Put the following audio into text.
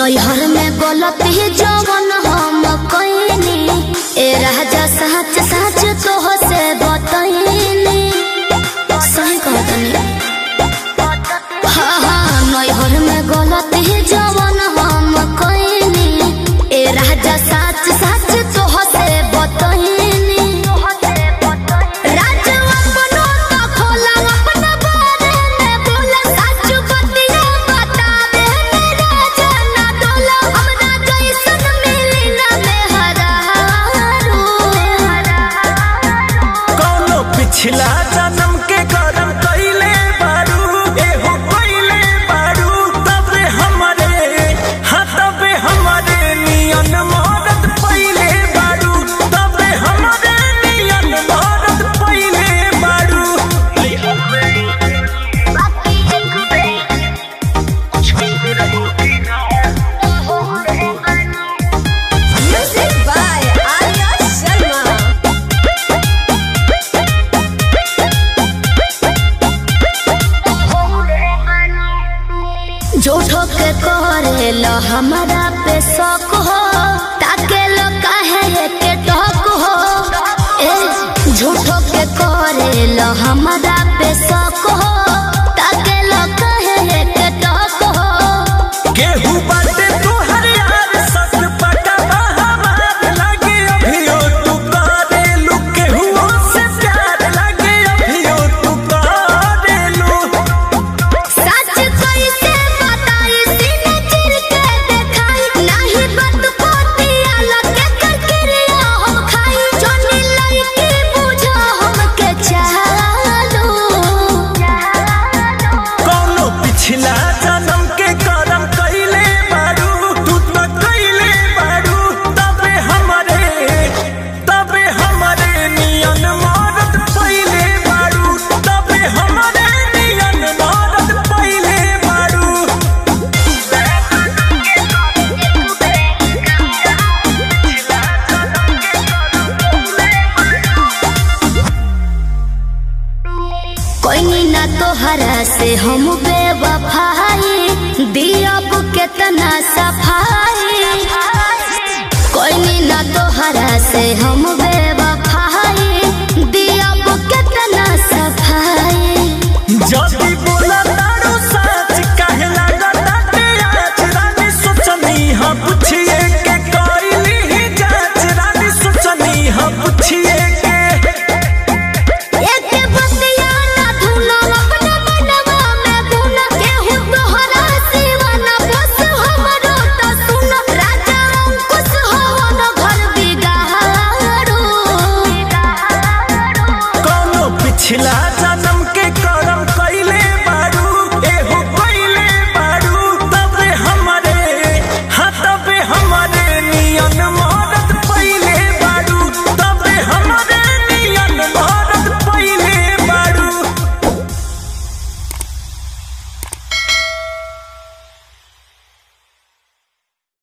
नैहर में गलती जवन हम कैनी ए राजा सच सच तो से बतैनी सही कहतनी हाँ, हाँ नैहर में गलती जवन हम कैनी ए राजा सच सच जन्म के जो ठोके करे लो हमारा पे शौक हो, ताके लो कहे के ठोक हो। ए, जो ठोके करे लो हमारा ना तोहरा से हम बेवफाई दियब केतना सफ़ाई। कोई ना तोहरा से हम बेवफाई दियब केतना सफ़ाई। जब भी बोला तारू सच कहे लगता के आज सोचनी हम पूछिए के कोई ली जाँच रानी सोचनी हम पूछिए